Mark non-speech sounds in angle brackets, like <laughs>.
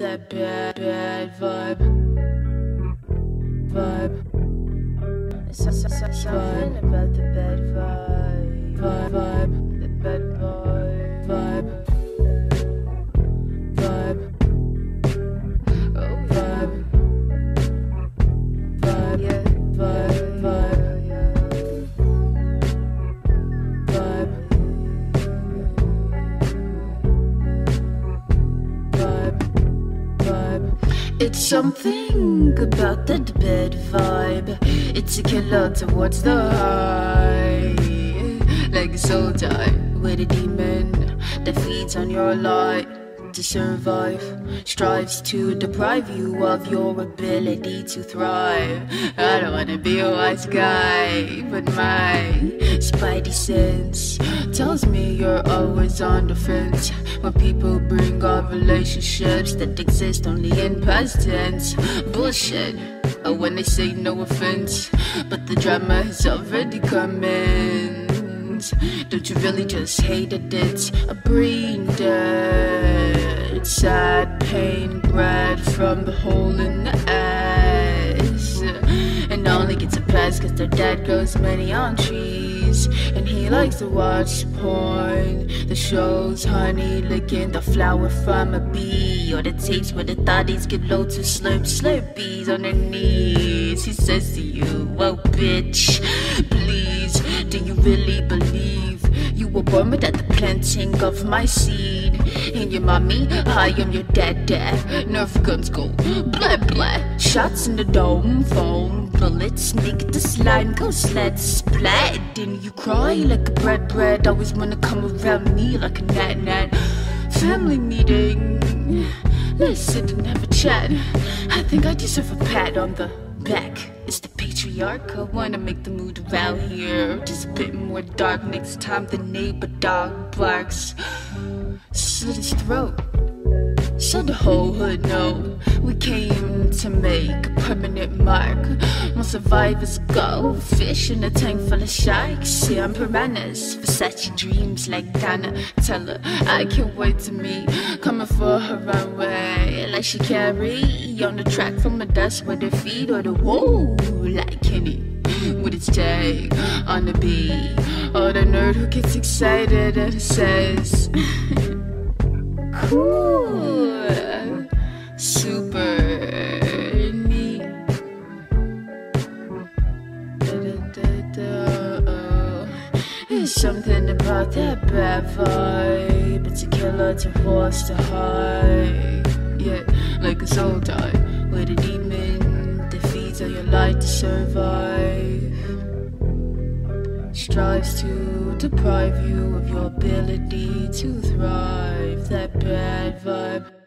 that bad, bad vibe. Vibe. So, so, so, something about the bad vibe. Vibe, vibe. It's something about that bad vibe. It's a killer towards the high. Like a soldier with a demon that feeds on your light to survive. Strives to deprive you of your ability to thrive. I don't wanna be a wise guy, but my spidey sense tells me you're always on the fence when people bring up relationships that exist only in past tense. Bullshit. When they say no offense, but the drama has already commenced. Don't you really just hate that it's a dead? Sad pain bred from the hole in the ass. And only gets a pass cause their dad grows many on trees. And he likes to watch porn. The shows honey licking the flower from a bee. Or the tapes where the thotties get loads of slurp slurpees on their knees. He says to you, well bitch, really believe? You were born without the planting of my seed. And your mommy, I am your dad, dad. Nerf guns go blah blah. Shots in the dome, foam, bullets make the slime go sled splat. And you cry like a bread bread. Always wanna come around me like a nat nat. Family meeting. Let's sit and have a chat. I think I deserve a pat on the back. It's the patriarch. I wanna make the mood around here just a bit more dark next time the neighbor dog barks. Slit his throat. So the whole hood know we came to make a permanent mark. My survivors go fish in a tank full of sharks. Yeah, I'm piranhas, Versace dreams like Donna. Tell her I can't wait to meet. Coming for her runway like she carry on the track from a dust with her feet or the woo like Kenny with its tag on the beat. Or the nerd who gets excited and says. <laughs> cool, super neat. There's something about that bad vibe. It's a killer to force to hide. Yeah, like a soul tie with a demon that feeds on your light to survive strives to deprive you of your ability to thrive. That bad vibe.